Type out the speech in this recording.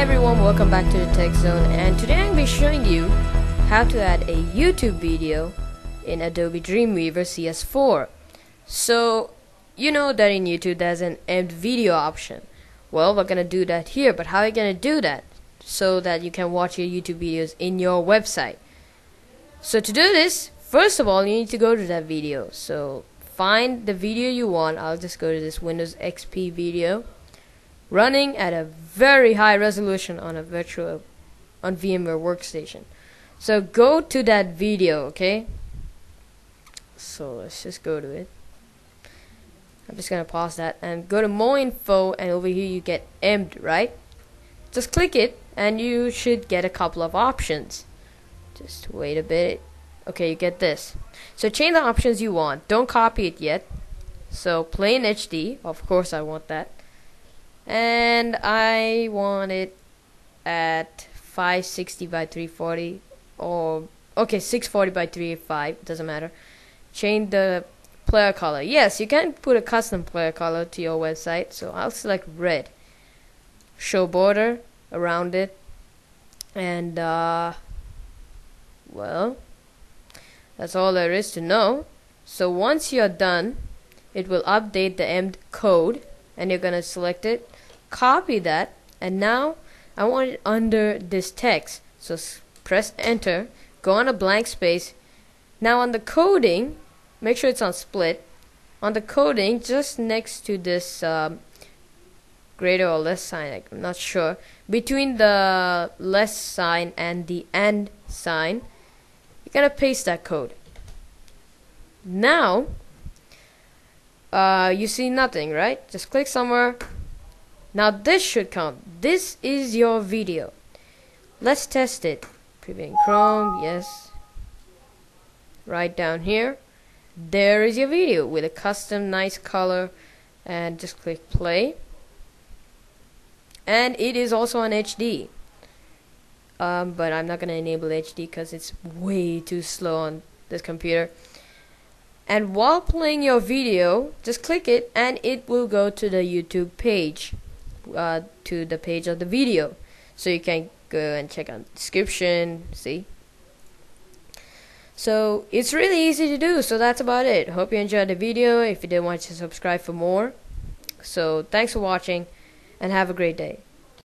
everyone, welcome back to the Tech Zone and today I'm going to be showing you how to add a YouTube video in Adobe Dreamweaver CS4. So, you know that in YouTube there's an embedded video option. Well, we're going to do that here, but how are you going to do that? So that you can watch your YouTube videos in your website. So to do this, first of all, you need to go to that video. So find the video you want. I'll just go to this Windows XP video running at a very high resolution on a virtual on VMware workstation. So go to that video, okay? So let's just go to it. I'm just gonna pause that and go to more info and over here you get embedded, right? Just click it and you should get a couple of options. Just wait a bit. Okay, you get this. So change the options you want. Don't copy it yet. So plain HD, of course I want that and I want it at 560 by 340 or okay 640 by 385 doesn't matter. Change the player color. Yes you can put a custom player color to your website so I'll select red. Show border around it. And uh, well that's all there is to know. So once you're done it will update the embedded code and you're gonna select it copy that and now I want it under this text. So press enter go on a blank space. Now on the coding make sure it's on split. On the coding just next to this um, greater or less sign I'm not sure. Between the less sign and the and sign you're gonna paste that code. Now uh, you see nothing right? Just click somewhere now this should count. This is your video. Let's test it. Previewing Chrome, yes. Right down here. There is your video with a custom nice color and just click play. And it is also on HD. Um, but I'm not going to enable HD because it's way too slow on this computer. And while playing your video, just click it and it will go to the YouTube page uh, to the page of the video. So you can go and check out the description see? So it's really easy to do so that's about it. Hope you enjoyed the video. If you did want to subscribe for more? So thanks for watching and have a great day